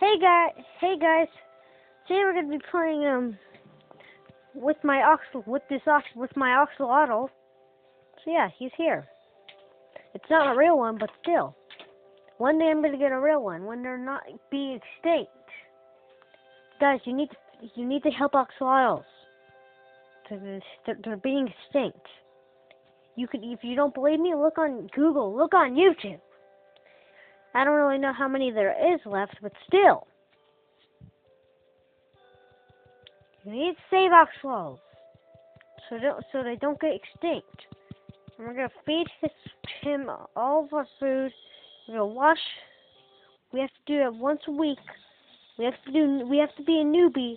Hey guys, hey guys. Today we're gonna be playing um with my ox with this ox with my axolotl. So yeah, he's here. It's not a real one, but still. One day I'm gonna get a real one when they're not be extinct. Guys, you need to, you need to help axolotls. They're, they're being extinct. You could, if you don't believe me, look on Google, look on YouTube. I don't really know how many there is left, but still. You need to save axolotls so so they don't get extinct. And we're gonna feed his, him all of our food. We're gonna wash. We have to do it once a week. We have to do. We have to be a newbie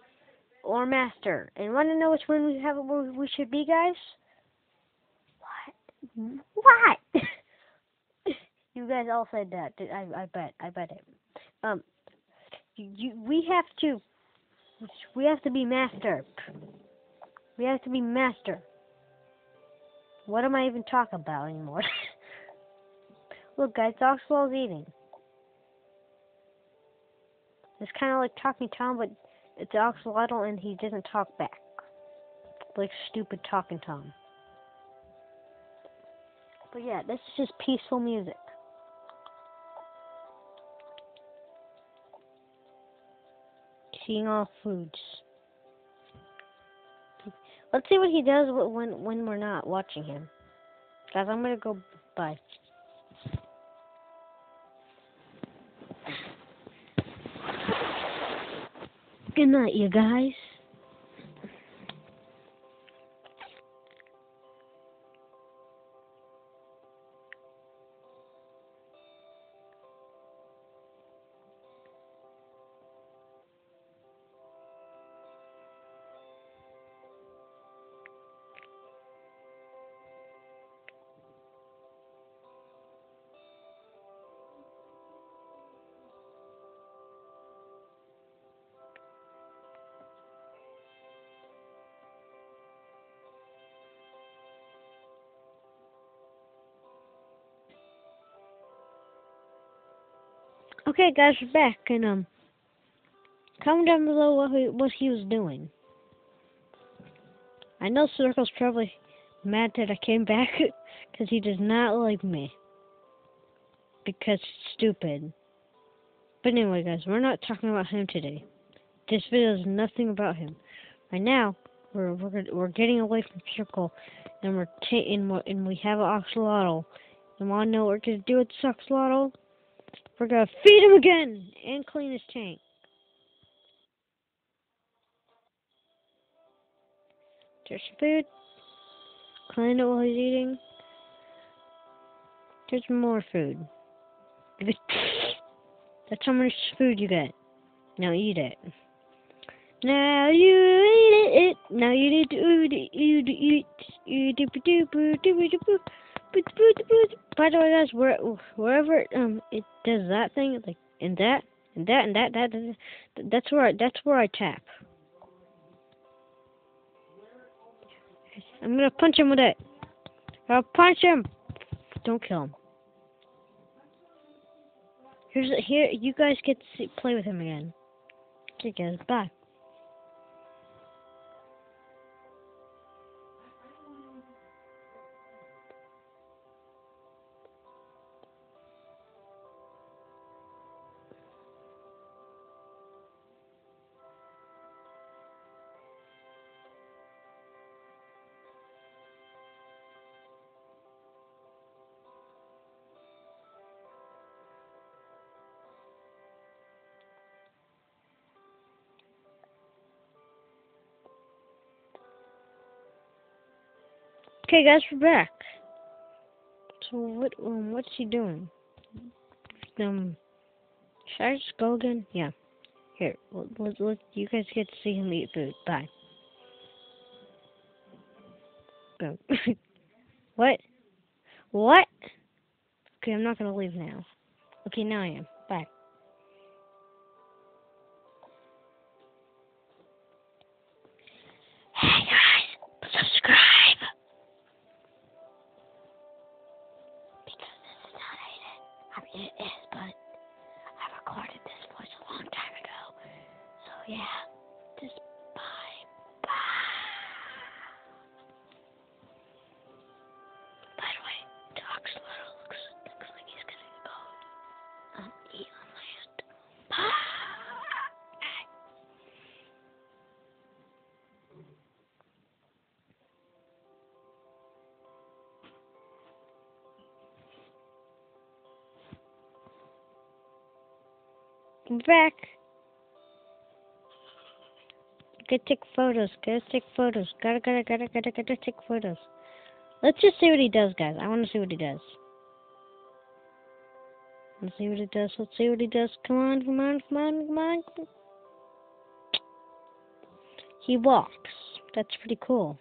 or master. And want to know which one we have? Where We should be, guys. What? What? You guys all said that. I I bet. I bet it. Um, you, we have to we have to be master. We have to be master. What am I even talking about anymore? Look, guys, Oxwell's eating. It's kind of like Talking Tom, but it's Oxalotl and he doesn't talk back. Like stupid Talking Tom. But yeah, this is just peaceful music. Seeing all foods. Let's see what he does when when we're not watching him. Guys, I'm gonna go bye. Good night, you guys. Okay, guys, we're back, and um, comment down below what he, what he was doing. I know Circle's probably mad that I came back because he does not like me because it's stupid. But anyway, guys, we're not talking about him today. This video is nothing about him. Right now, we're we're we're getting away from Circle, and we're taking and we have an axolotl. And want to know what we're gonna do with this? We're gonna feed him again and clean his tank. There's some food. Clean it while he's eating. There's more food. That's how much food you get. Now eat it. Now you eat it. Now you need to eat it. Eat it. Eat it. By the way, guys, where, wherever um it does that thing, like in that, and that, and that, that, that, that's where I, that's where I tap. I'm gonna punch him with it. I'll punch him. Don't kill him. Here's here. You guys get to see, play with him again. Okay, guys. Bye. Okay, guys, we're back. So what? Um, what's he doing? Um, should I just go again? Yeah. Here, let, let, you guys get to see him eat food. Bye. Go. what? What? Okay, I'm not gonna leave now. Okay, now I am. Yeah. Just bye. Bye. By the way, the axolotl looks looks like he's gonna go um eat on my hand. Bye. I'm back. Gotta take photos. Gotta take photos. Gotta, gotta, gotta, gotta, gotta take photos. Let's just see what he does, guys. I want to see what he does. Let's see what he does. Let's see what he does. Come on, come on, come on, come on. He walks. That's pretty cool.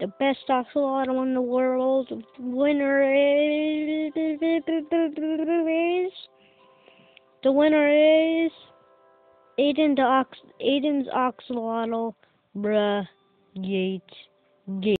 The best axolotl in the world winner is the winner is Aaden Ox Aaden's Axolotl Bruh Gate Gate.